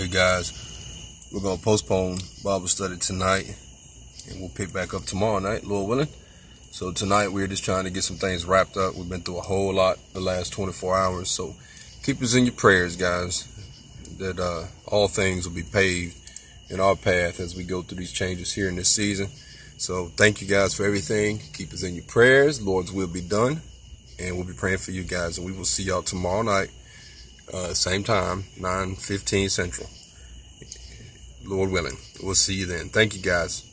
Hey guys, we're gonna postpone Bible study tonight, and we'll pick back up tomorrow night, Lord willing. So tonight we're just trying to get some things wrapped up. We've been through a whole lot the last 24 hours, so keep us in your prayers, guys. That uh, all things will be paved in our path as we go through these changes here in this season. So thank you guys for everything. Keep us in your prayers. Lord's will be done, and we'll be praying for you guys. And we will see y'all tomorrow night, uh, same time, 9:15 Central. Lord willing, we'll see you then. Thank you guys.